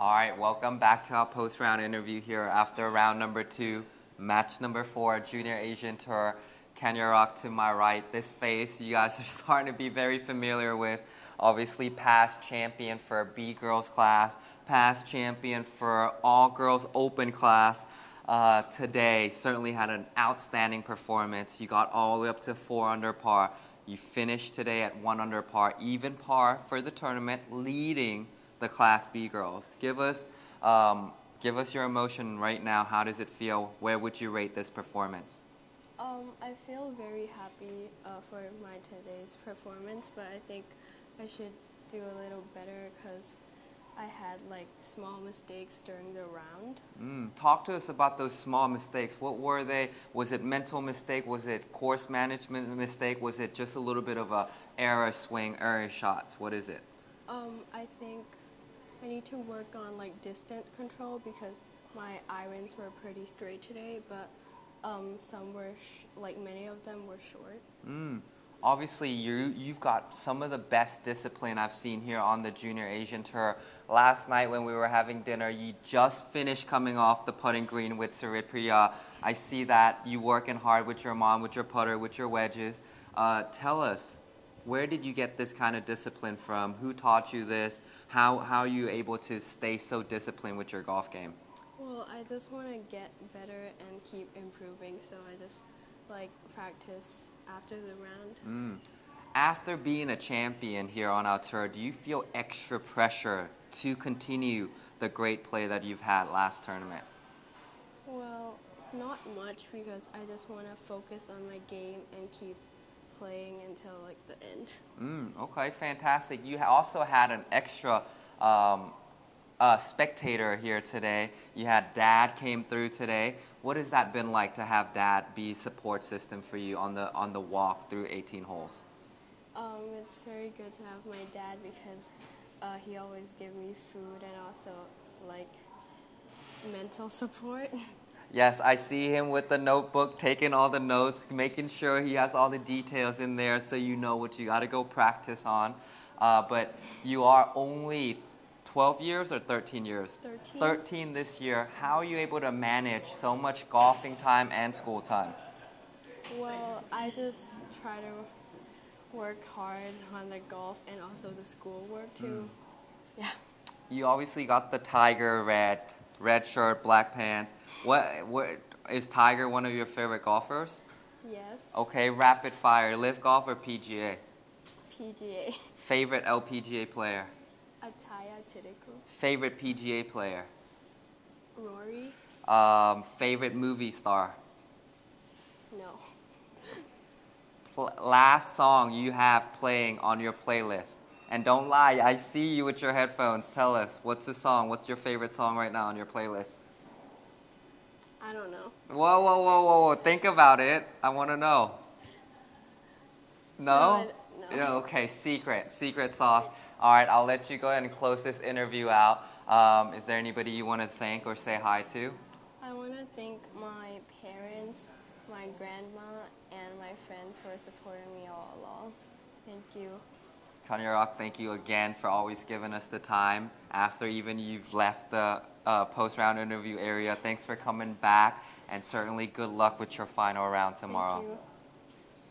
All right, welcome back to our post round interview here after round number two, match number four, Junior Asian Tour. Kanyarak to my right. This face you guys are starting to be very familiar with. Obviously, past champion for B girls class, past champion for all girls open class. Uh, today certainly had an outstanding performance. You got all the way up to four under par. You finished today at one under par, even par for the tournament, leading the Class B girls. Give us, um, give us your emotion right now. How does it feel? Where would you rate this performance? Um, I feel very happy uh, for my today's performance, but I think I should do a little better because I had like small mistakes during the round. Mm, talk to us about those small mistakes. What were they? Was it mental mistake? Was it course management mistake? Was it just a little bit of a error swing, error shots? What is it? Um, I think to work on like distant control because my irons were pretty straight today, but um, some were like many of them were short. Mm obviously you you've got some of the best discipline I've seen here on the Junior Asian Tour. Last night when we were having dinner, you just finished coming off the putting green with Sarit Priya. I see that you working hard with your mom, with your putter, with your wedges. Uh, tell us, where did you get this kind of discipline from? Who taught you this? How how are you able to stay so disciplined with your golf game? Well, I just want to get better and keep improving, so I just like practice after the round. Mm. After being a champion here on our tour, do you feel extra pressure to continue the great play that you've had last tournament? Well, not much because I just want to focus on my game and keep playing until like the end. Mm, okay, fantastic. You also had an extra um, uh, spectator here today. You had dad came through today. What has that been like to have dad be support system for you on the on the walk through 18 holes? Um, it's very good to have my dad because uh, he always give me food and also like mental support. Yes, I see him with the notebook, taking all the notes, making sure he has all the details in there so you know what you got to go practice on. Uh, but you are only 12 years or 13 years? 13. 13 this year. How are you able to manage so much golfing time and school time? Well, I just try to work hard on the golf and also the school work too. Mm. Yeah. You obviously got the Tiger red, red shirt, black pants. What, what is Tiger one of your favorite golfers? Yes. Okay, rapid fire, LIV golf or PGA? PGA. Favorite LPGA player? Atthaya Thitikul. Favorite PGA player? Rory. Um, favorite movie star? No. last song you have playing on your playlist. And don't lie, I see you with your headphones. Tell us, what's the song? What's your favorite song right now on your playlist? I don't know. Whoa, whoa, whoa, whoa, whoa. Think about it. I want to know. No? no? Yeah, okay, secret. Secret sauce. All right, I'll let you go ahead and close this interview out. Um, is there anybody you want to thank or say hi to? I want to thank my parents, my grandma, and my friends for supporting me all along. Thank you. Kanyarak, thank you again for always giving us the time after even you've left the uh, post-round interview area. Thanks for coming back, and certainly good luck with your final round tomorrow.